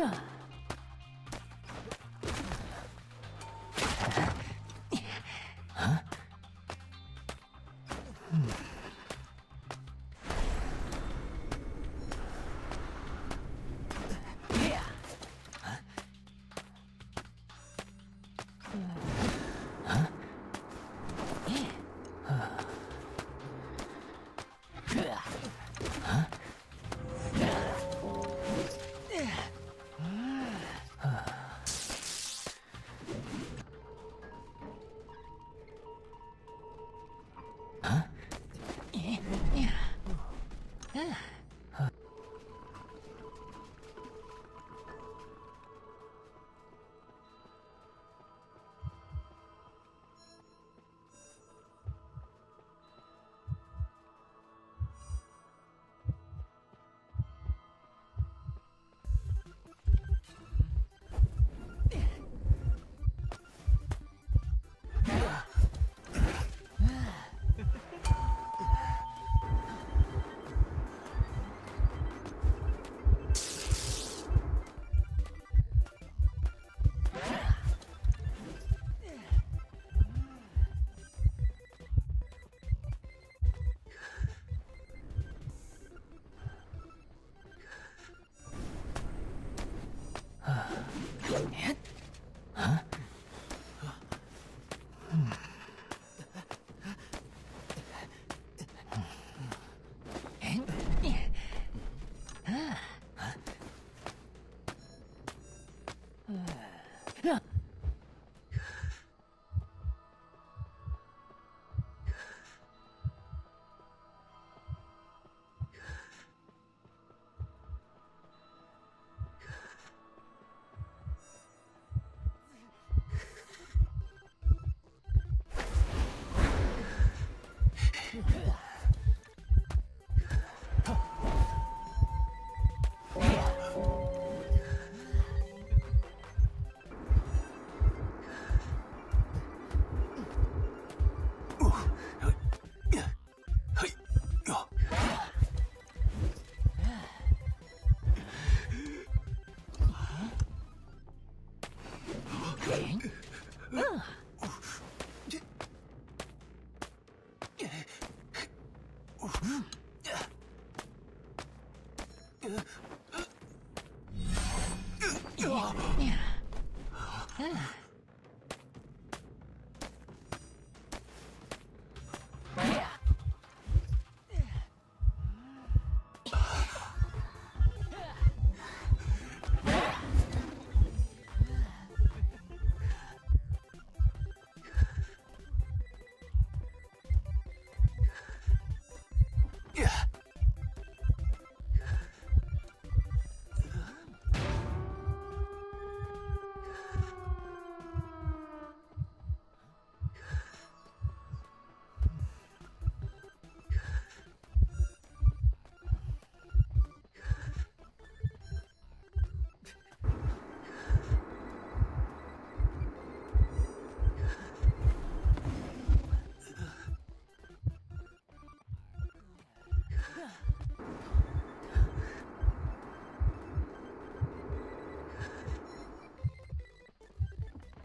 Yeah. 嗯。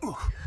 Ugh.